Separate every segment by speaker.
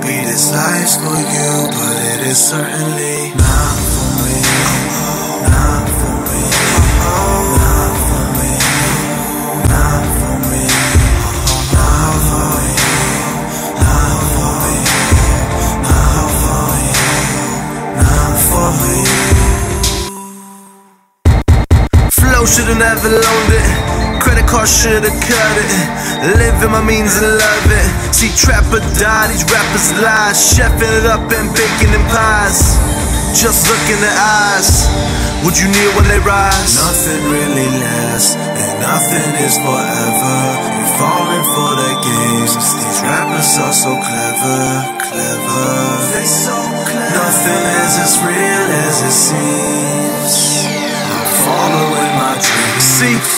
Speaker 1: for you, but it is certainly not for me. Not for me. Not for me. Not for me. Not for me. Not for me. Not for me. Not for me.
Speaker 2: Flow should've never loaned it. Credit card should've cut it. Live in my means and love it. See trapper die, these rappers lie. Chefing it up and baking in pies. Just look in the eyes. Would you kneel when they rise?
Speaker 1: Nothing really lasts, and nothing is forever. You're falling for the games. These rappers are so clever, clever.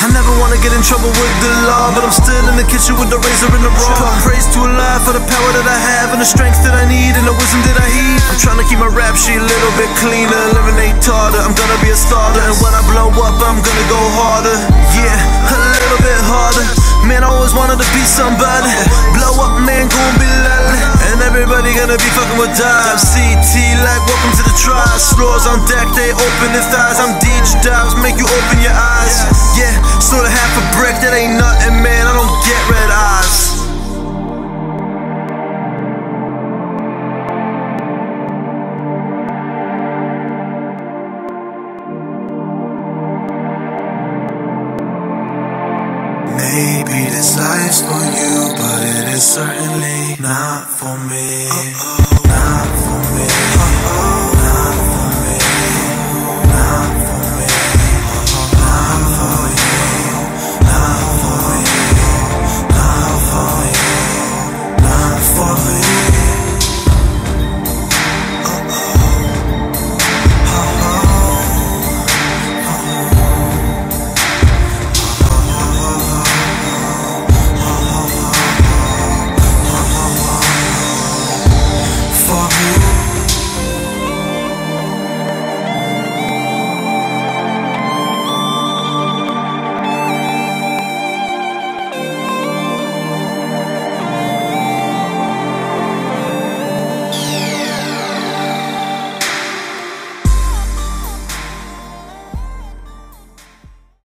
Speaker 2: I never wanna get in trouble with the law, but I'm still in the kitchen with the razor in the raw. Praise to Allah for the power that I have and the strength that I need and the wisdom that I heed. I'm trying to keep my rap sheet a little bit cleaner, eliminate tartar. I'm gonna be a starter, and when I blow up, I'm gonna go harder. Yeah, a little bit harder. Man, I always wanted to be somebody. Blow up, man, gon' be lovely. And everybody gonna be fucking with dives. CT like welcome to the tribe. Floors on deck, they open their thighs. I'm DJ Dives, make you open your eyes. Maybe this life's for you, but it is certainly not for me. Not for me.